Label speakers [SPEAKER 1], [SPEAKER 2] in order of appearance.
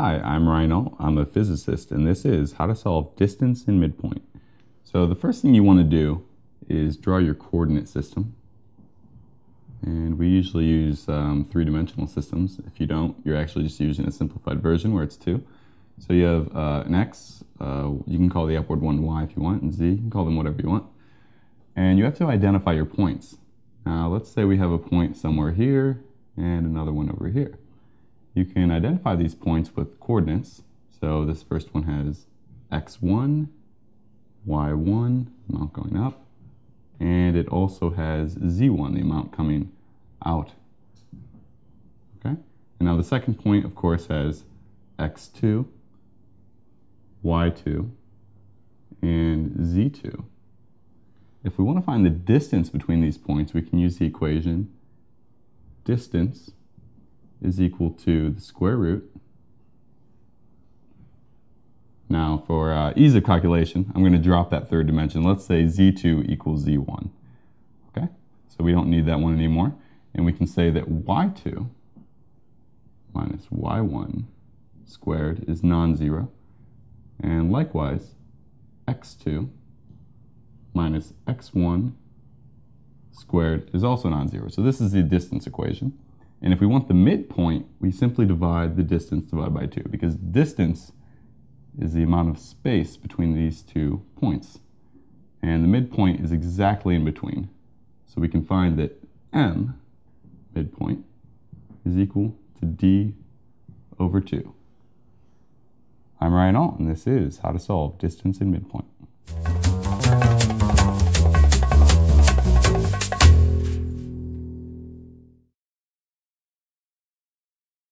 [SPEAKER 1] Hi, I'm Ryan I'm a physicist, and this is how to solve distance and midpoint. So the first thing you want to do is draw your coordinate system. And we usually use um, three-dimensional systems. If you don't, you're actually just using a simplified version where it's two. So you have uh, an x, uh, you can call the upward one y if you want, and z, you can call them whatever you want. And you have to identify your points. Now let's say we have a point somewhere here and another one over here. You can identify these points with coordinates. So this first one has x1, y1, amount going up, and it also has z1, the amount coming out. Okay? And now the second point, of course, has x2, y2, and z2. If we want to find the distance between these points, we can use the equation distance is equal to the square root. Now for uh, ease of calculation, I'm going to drop that third dimension. Let's say z2 equals z1. Okay, so we don't need that one anymore. And we can say that y2 minus y1 squared is non-zero. And likewise, x2 minus x1 squared is also non-zero. So this is the distance equation. And if we want the midpoint, we simply divide the distance divided by 2 because distance is the amount of space between these two points. And the midpoint is exactly in between. So we can find that m, midpoint, is equal to d over 2. I'm Ryan Ault, and this is How to Solve Distance and Midpoint.